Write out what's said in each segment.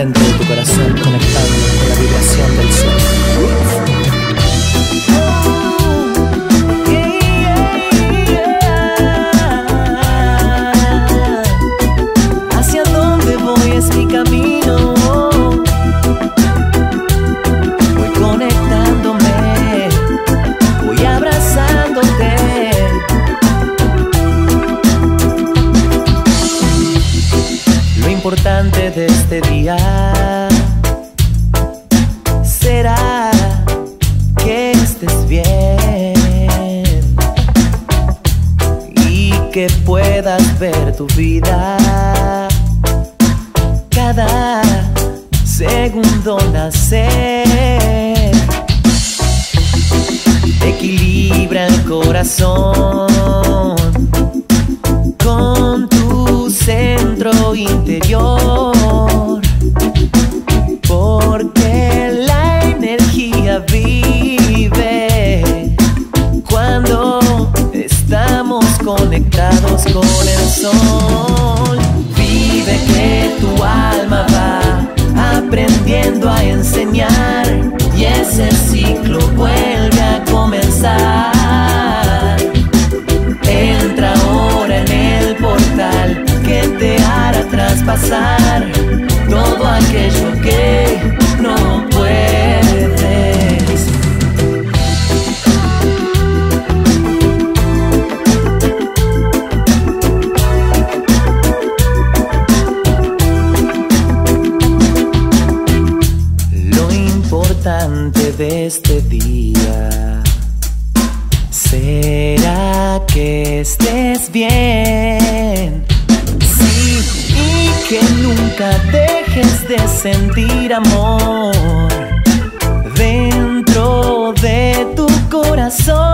centro de tu corazón conectado con la vibración del sol. mi camino. importante de este día será que estés bien y que puedas ver tu vida cada segundo nacer. Equilibra el corazón. Interior. Porque la energía vive cuando estamos conectados con el sol. Vive que tu alma va aprendiendo a enseñar y ese ciclo aquello que no puedes. Lo importante de este día será que estés bien. Que nunca dejes de sentir amor dentro de tu corazón.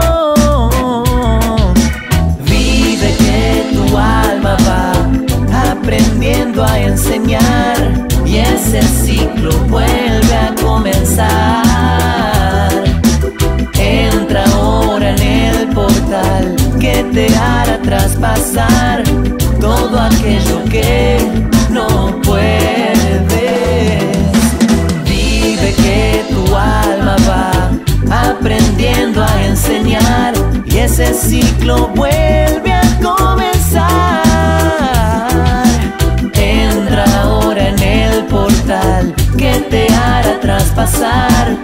pasar.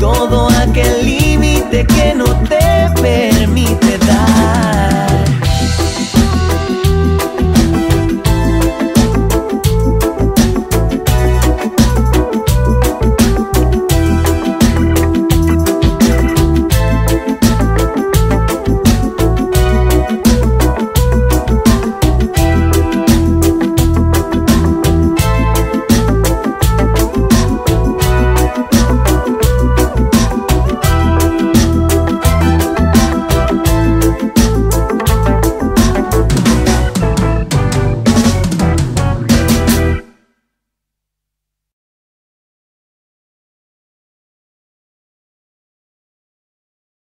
Todo aquel